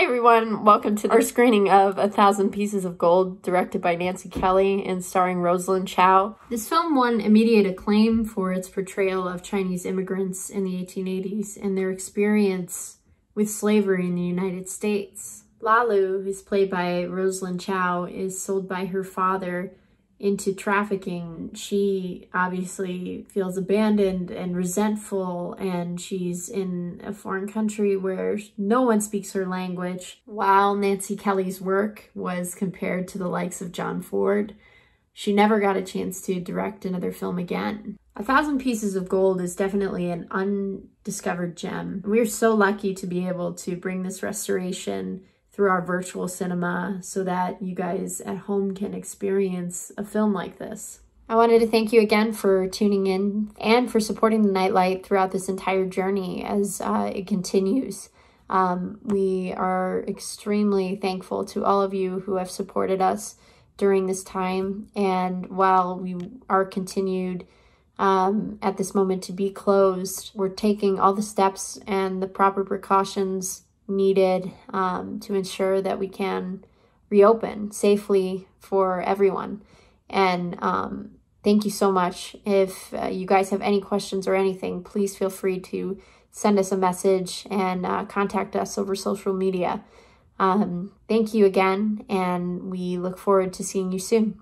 Hi, everyone. Welcome to our screening of A Thousand Pieces of Gold, directed by Nancy Kelly and starring Rosalind Chao. This film won immediate acclaim for its portrayal of Chinese immigrants in the 1880s and their experience with slavery in the United States. Lalu, who's played by Rosalind Chao, is sold by her father into trafficking, she obviously feels abandoned and resentful, and she's in a foreign country where no one speaks her language. While Nancy Kelly's work was compared to the likes of John Ford, she never got a chance to direct another film again. A Thousand Pieces of Gold is definitely an undiscovered gem. We're so lucky to be able to bring this restoration through our virtual cinema so that you guys at home can experience a film like this. I wanted to thank you again for tuning in and for supporting the Nightlight throughout this entire journey as uh, it continues. Um, we are extremely thankful to all of you who have supported us during this time. And while we are continued um, at this moment to be closed, we're taking all the steps and the proper precautions needed um, to ensure that we can reopen safely for everyone. And um, thank you so much. If uh, you guys have any questions or anything, please feel free to send us a message and uh, contact us over social media. Um, thank you again, and we look forward to seeing you soon.